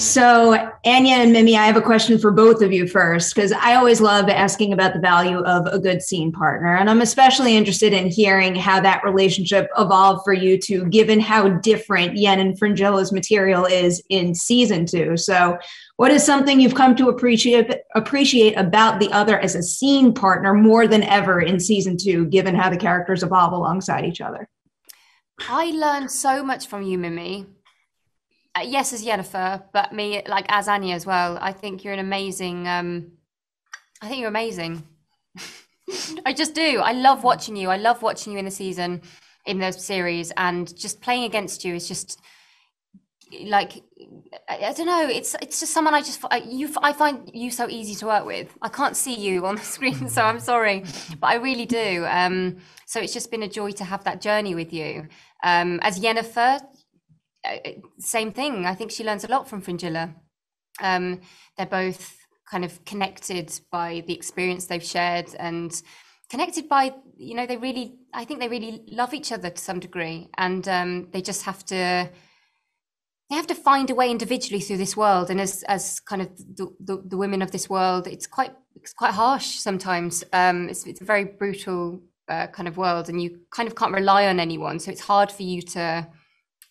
So, Anya and Mimi, I have a question for both of you first, because I always love asking about the value of a good scene partner. And I'm especially interested in hearing how that relationship evolved for you two, given how different Yen and Fringilla's material is in season two. So, what is something you've come to appreciate appreciate about the other as a scene partner more than ever in season two, given how the characters evolve alongside each other? I learned so much from you, Mimi uh, yes, as Yennefer, but me like as Anya as well. I think you're an amazing. Um, I think you're amazing. I just do. I love watching you. I love watching you in the season, in the series, and just playing against you is just like I, I don't know. It's it's just someone I just I, you. I find you so easy to work with. I can't see you on the screen, so I'm sorry, but I really do. Um, so it's just been a joy to have that journey with you. Um, as Yennefer, uh, same thing. I think she learns a lot from Fringilla. Um, they're both kind of connected by the experience they've shared and connected by you know they really i think they really love each other to some degree and um, they just have to they have to find a way individually through this world and as as kind of the, the, the women of this world it's quite it's quite harsh sometimes. Um, it's, it's a very brutal uh, kind of world and you kind of can't rely on anyone so it's hard for you to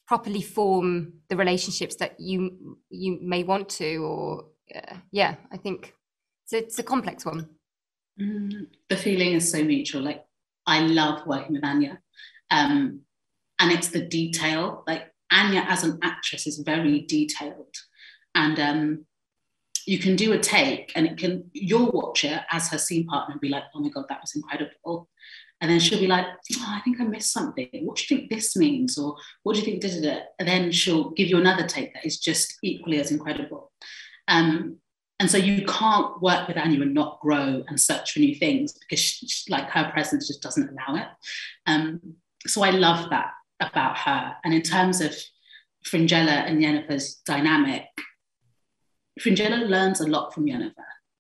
properly form the relationships that you you may want to or uh, yeah i think it's a, it's a complex one. Mm, the feeling is so mutual like i love working with anya um, and it's the detail like anya as an actress is very detailed and um, you can do a take and it can you'll watch it as her scene partner and be like oh my god that was incredible and then she'll be like, oh, I think I missed something. What do you think this means? Or what do you think? Did it? And then she'll give you another take that is just equally as incredible. Um, and so you can't work with Anya and not grow and search for new things because she, like her presence just doesn't allow it. Um, so I love that about her. And in terms of Fringilla and Yennefer's dynamic, Fringilla learns a lot from Yennefer,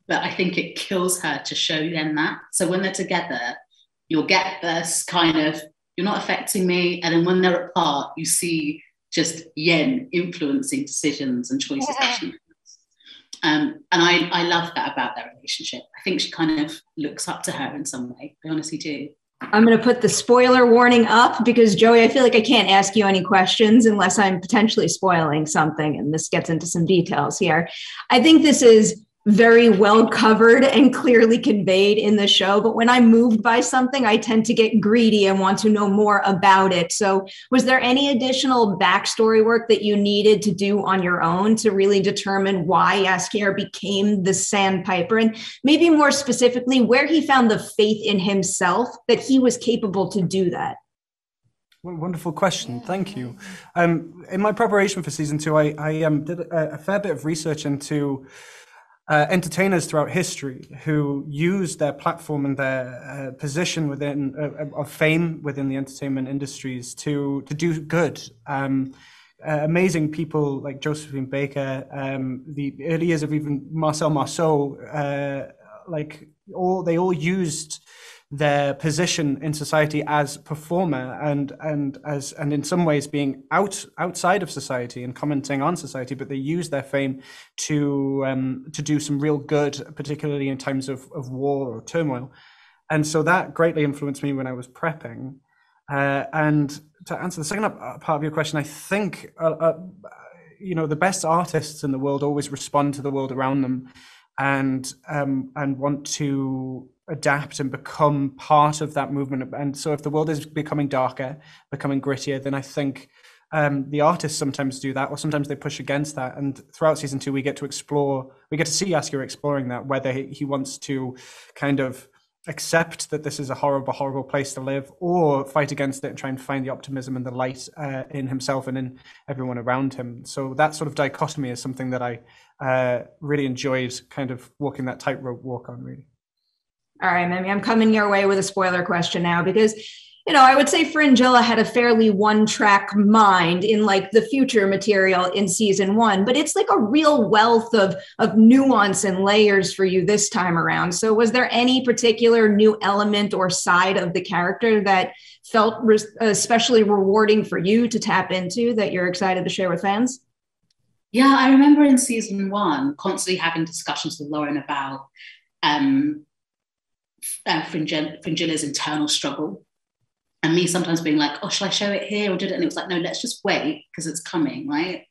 but I think it kills her to show Yen that. So when they're together, you'll get this kind of you're not affecting me and then when they're apart you see just yen influencing decisions and choices yeah. um, and I, I love that about their relationship i think she kind of looks up to her in some way i honestly do I'm going to put the spoiler warning up because Joey, I feel like I can't ask you any questions unless I'm potentially spoiling something. And this gets into some details here. I think this is very well covered and clearly conveyed in the show. But when I'm moved by something, I tend to get greedy and want to know more about it. So, was there any additional backstory work that you needed to do on your own to really determine why Jaskier became the sandpiper? And maybe more specifically, where he found the faith in himself that he was capable to do that? Wonderful question. Thank you. Um, in my preparation for season two, I, I um, did a, a fair bit of research into uh, entertainers throughout history who use their platform and their uh, position within uh, of fame within the entertainment industries to to do good. Um, uh, amazing people like Josephine Baker, um, the early years of even Marcel Marceau, uh, like all they all used their position in society as performer and and as and in some ways being out outside of society and commenting on society, but they use their fame to um, to do some real good, particularly in times of, of war or turmoil. And so that greatly influenced me when I was prepping. Uh, and to answer the second part of your question, I think uh, uh, you know the best artists in the world always respond to the world around them, and um, and want to adapt and become part of that movement. And so, if the world is becoming darker, becoming grittier, then I think um, the artists sometimes do that, or sometimes they push against that. And throughout season two, we get to explore, we get to see Jaskier exploring that, whether he, he wants to kind of accept that this is a horrible, horrible place to live, or fight against it and try and find the optimism and the light uh, in himself and in everyone around him. So that sort of dichotomy is something that I uh, really enjoyed, kind of walking that tightrope walk on, really. All right, Mimi, I'm coming your way with a spoiler question now because you know, I would say Fringilla had a fairly one track mind in like the future material in season one, but it's like a real wealth of, of nuance and layers for you this time around. So, was there any particular new element or side of the character that felt re- especially rewarding for you to tap into that you're excited to share with fans? Yeah, I remember in season one constantly having discussions with Lauren about um, uh, Fringilla's internal struggle and me sometimes being like, oh, shall I show it here or did it? And it was like, no, let's just wait because it's coming, right?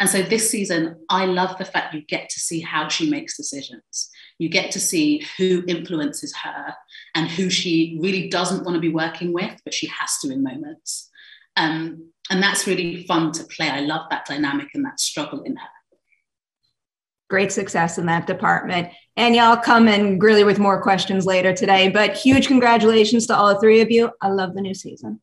And so this season, I love the fact you get to see how she makes decisions. You get to see who influences her and who she really doesn't want to be working with, but she has to in moments. Um, and that's really fun to play. I love that dynamic and that struggle in her great success in that department. And y'all come and grill you with more questions later today. But huge congratulations to all three of you. I love the new season.